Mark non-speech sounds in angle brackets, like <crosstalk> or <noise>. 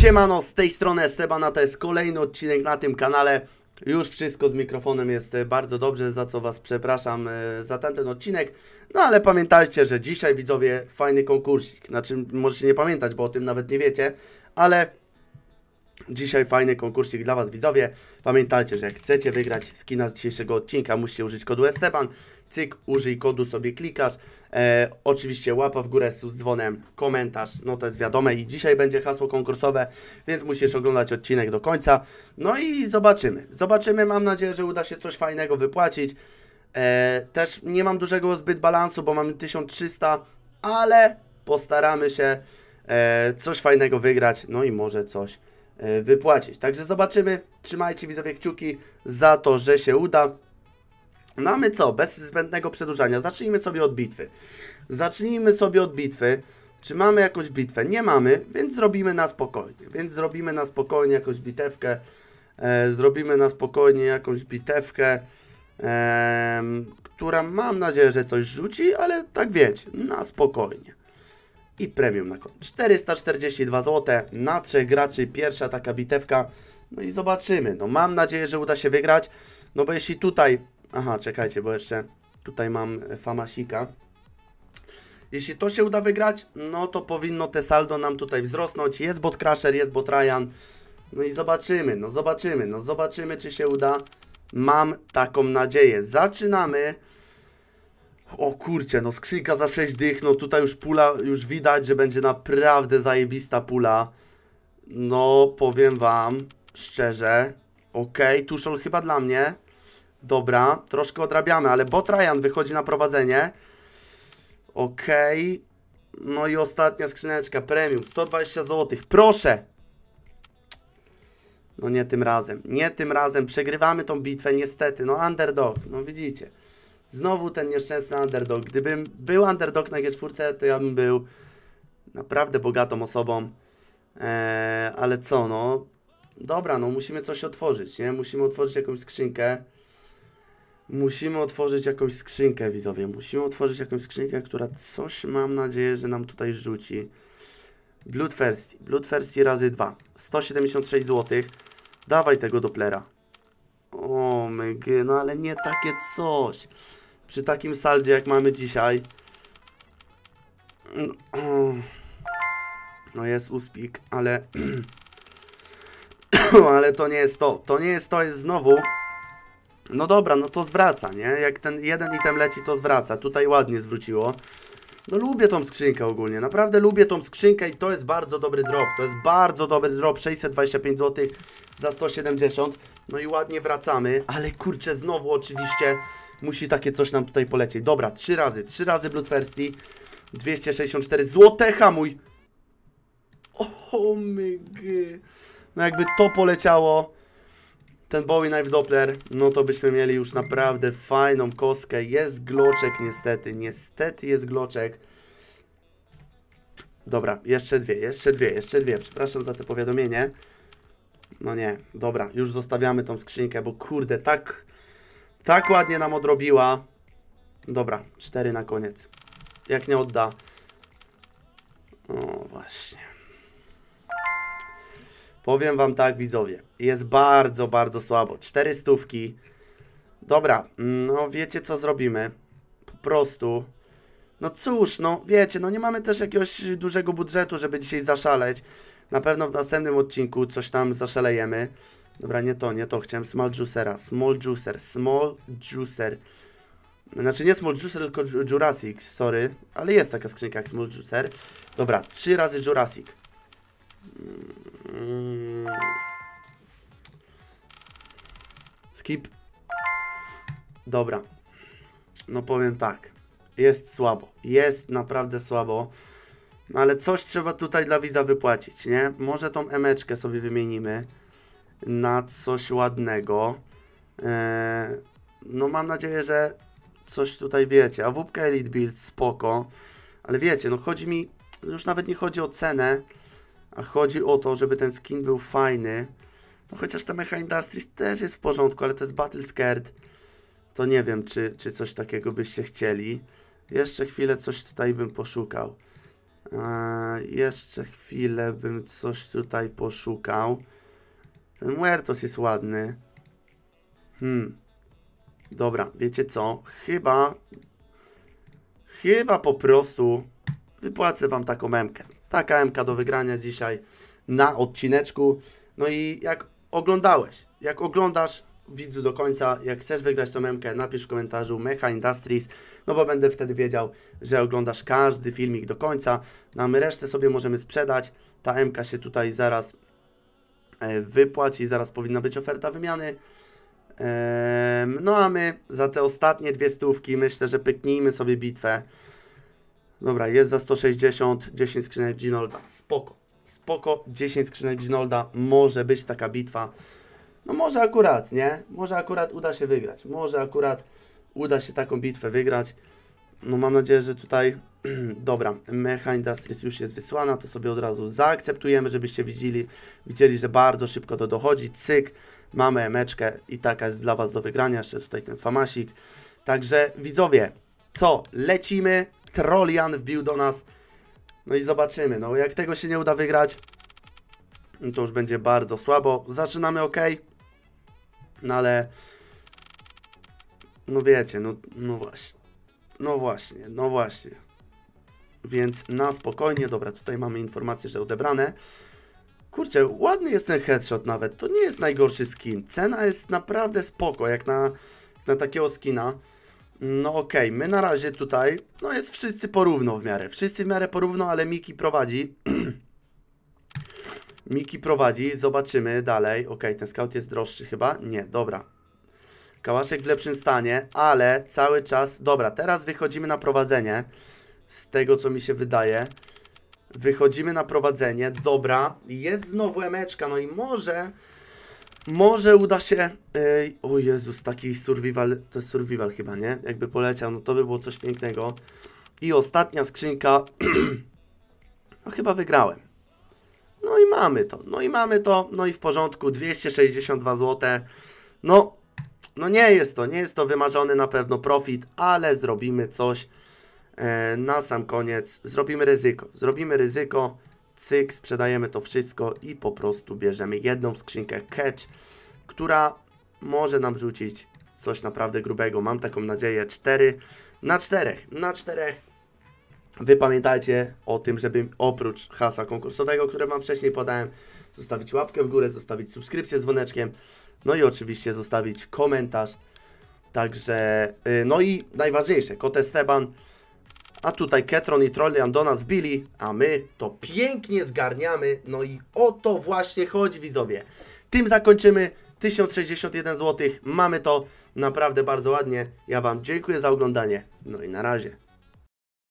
Siemano, z tej strony Esteban, a to jest kolejny odcinek na tym kanale. Już wszystko z mikrofonem jest e, bardzo dobrze, za co Was przepraszam e, za ten, ten odcinek. No ale pamiętajcie, że dzisiaj widzowie fajny konkursik. Znaczy, możecie nie pamiętać, bo o tym nawet nie wiecie, ale Dzisiaj fajny konkursik dla Was widzowie. Pamiętajcie, że jak chcecie wygrać skina z dzisiejszego odcinka, musicie użyć kodu Esteban. Cyk, użyj kodu, sobie klikasz. E, oczywiście łapa w górę z dzwonem, komentarz, no to jest wiadome. I dzisiaj będzie hasło konkursowe, więc musisz oglądać odcinek do końca. No i zobaczymy. Zobaczymy, mam nadzieję, że uda się coś fajnego wypłacić. E, też nie mam dużego zbyt balansu, bo mamy 1300, ale postaramy się e, coś fajnego wygrać. No i może coś wypłacić. Także zobaczymy. Trzymajcie widzowie kciuki za to, że się uda. No my co? Bez zbędnego przedłużania. Zacznijmy sobie od bitwy. Zacznijmy sobie od bitwy. Czy mamy jakąś bitwę? Nie mamy, więc zrobimy na spokojnie. Więc zrobimy na spokojnie jakąś bitewkę. E, zrobimy na spokojnie jakąś bitewkę, e, która mam nadzieję, że coś rzuci, ale tak wiecie, na spokojnie. I premium na koniec. 442 zł na trzech graczy. Pierwsza taka bitewka. No i zobaczymy. No mam nadzieję, że uda się wygrać. No bo jeśli tutaj Aha, czekajcie, bo jeszcze tutaj mam Famasika. Jeśli to się uda wygrać, no to powinno te saldo nam tutaj wzrosnąć. Jest bot Crusher, jest bot Ryan. No i zobaczymy, no zobaczymy, no zobaczymy czy się uda. Mam taką nadzieję. Zaczynamy. O kurcie, no skrzynka za 6 dych, no tutaj już pula, już widać, że będzie naprawdę zajebista pula. No, powiem wam szczerze. Okej, okay, tuszol chyba dla mnie. Dobra, troszkę odrabiamy, ale bot Ryan wychodzi na prowadzenie. Okej. Okay. No i ostatnia skrzyneczka, premium, 120 zł. Proszę! No nie tym razem, nie tym razem. Przegrywamy tą bitwę, niestety. No underdog, no widzicie. Znowu ten nieszczęsny underdog. Gdybym był underdog na G4, to ja bym był naprawdę bogatą osobą. Eee, ale co, no... Dobra, no musimy coś otworzyć, nie? Musimy otworzyć jakąś skrzynkę. Musimy otworzyć jakąś skrzynkę, widzowie. Musimy otworzyć jakąś skrzynkę, która coś mam nadzieję, że nam tutaj rzuci. Bloodthirsty. Bloodthirsty razy 2. 176 zł. Dawaj tego Dopplera. O my no ale nie takie coś. Przy takim saldzie, jak mamy dzisiaj. No jest uspik, ale... <clears throat> ale to nie jest to. To nie jest to, jest znowu... No dobra, no to zwraca, nie? Jak ten jeden item leci, to zwraca. Tutaj ładnie zwróciło. No lubię tą skrzynkę ogólnie, naprawdę lubię tą skrzynkę i to jest bardzo dobry drop. To jest bardzo dobry drop, 625 zł za 170. No i ładnie wracamy, ale kurczę, znowu oczywiście musi takie coś nam tutaj polecieć. Dobra, trzy razy, trzy razy Bloodthirsty, 264 zł, hamuj. O mygy. No jakby to poleciało ten Bowie Knife Doppler, no to byśmy mieli już naprawdę fajną kostkę. Jest gloczek niestety, niestety jest gloczek. Dobra, jeszcze dwie, jeszcze dwie, jeszcze dwie. Przepraszam za te powiadomienie. No nie, dobra, już zostawiamy tą skrzynkę, bo kurde, tak, tak ładnie nam odrobiła. Dobra, cztery na koniec. Jak nie odda. O, właśnie. Powiem wam tak, widzowie. Jest bardzo, bardzo słabo. Cztery stówki. Dobra, no wiecie co zrobimy? Po prostu... No cóż, no wiecie, no nie mamy też jakiegoś dużego budżetu, żeby dzisiaj zaszaleć. Na pewno w następnym odcinku coś tam zaszalejemy. Dobra, nie to, nie to. Chciałem Small Juicera. Small Juicer. Small Juicer. Znaczy nie Small Juicer, tylko Jurassic, sorry. Ale jest taka skrzynka jak Small Juicer. Dobra, trzy razy Jurassic. Mm. Skip. Dobra. No powiem tak. Jest słabo. Jest naprawdę słabo. No ale coś trzeba tutaj dla widza wypłacić, nie? Może tą emeczkę sobie wymienimy na coś ładnego. Eee, no mam nadzieję, że coś tutaj wiecie. A WP Elite Build spoko. Ale wiecie, no chodzi mi... Już nawet nie chodzi o cenę, a chodzi o to, żeby ten skin był fajny. No chociaż ta Mecha Industries też jest w porządku, ale to jest Battle Scared. To nie wiem, czy, czy coś takiego byście chcieli. Jeszcze chwilę coś tutaj bym poszukał. Eee, jeszcze chwilę bym coś tutaj poszukał. Ten Muertos jest ładny. Hmm. Dobra, wiecie co? Chyba... Chyba po prostu wypłacę wam taką memkę. Taka MK do wygrania dzisiaj na odcineczku. No i jak oglądałeś, jak oglądasz widzu do końca, jak chcesz wygrać tą memkę, napisz w komentarzu Mecha Industries, no bo będę wtedy wiedział, że oglądasz każdy filmik do końca. No a my resztę sobie możemy sprzedać. Ta MK się tutaj zaraz e, wypłaci, zaraz powinna być oferta wymiany. No a my za te ostatnie dwie stówki myślę, że pyknijmy sobie bitwę. Dobra, jest za 160, 10 skrzynek Ginolda. Spoko, spoko, 10 skrzynek Ginolda. Może być taka bitwa. No może akurat, nie? Może akurat uda się wygrać. Może akurat uda się taką bitwę wygrać. No mam nadzieję, że tutaj... <clears throat> Dobra, Mecha Industries już jest wysłana, to sobie od razu zaakceptujemy, żebyście widzieli, widzieli, że bardzo szybko to dochodzi. Cyk, mamy emeczkę i taka jest dla Was do wygrania. Jeszcze tutaj ten famasik. Także widzowie, co? Lecimy. Trollian wbił do nas. No i zobaczymy. No jak tego się nie uda wygrać, no to już będzie bardzo słabo. Zaczynamy ok. No ale... No wiecie, no, no właśnie. No właśnie, no właśnie. Więc na spokojnie, dobra, tutaj mamy informację, że odebrane. Kurczę, ładny jest ten headshot nawet, to nie jest najgorszy skin. Cena jest naprawdę spoko, jak na, na takiego skina. No okej, my na razie tutaj, no jest wszyscy porówno w miarę. Wszyscy w miarę porówno, ale Miki prowadzi. <clears throat> Miki prowadzi, zobaczymy dalej. Okej, ten scout jest droższy chyba? Nie, dobra. Kałaszek w lepszym stanie, ale cały czas... Dobra, teraz wychodzimy na prowadzenie. Z tego, co mi się wydaje. Wychodzimy na prowadzenie. Dobra, jest znowu emeczka, no i może... Może uda się... Ej, o Jezus, taki survival... To jest survival chyba, nie? Jakby poleciał, no to by było coś pięknego. I ostatnia skrzynka... <clears throat> no chyba wygrałem. No i mamy to, no i mamy to, no i w porządku, 262 zł. No, no nie jest to, nie jest to wymarzony na pewno profit, ale zrobimy coś e, na sam koniec. Zrobimy ryzyko, zrobimy ryzyko, cyk, sprzedajemy to wszystko i po prostu bierzemy jedną skrzynkę catch, która może nam rzucić coś naprawdę grubego. Mam taką nadzieję, 4 na 4, na 4 Wy pamiętajcie o tym, żeby oprócz hasła konkursowego, które Wam wcześniej podałem, zostawić łapkę w górę, zostawić subskrypcję z dzwoneczkiem, no i oczywiście zostawić komentarz. Także, yy, no i najważniejsze, kot Esteban, a tutaj Ketron i Trollian do nas wbili, a my to pięknie zgarniamy. No i o to właśnie chodzi, widzowie. Tym zakończymy. 1061 zł. Mamy to naprawdę bardzo ładnie. Ja Wam dziękuję za oglądanie. No i na razie.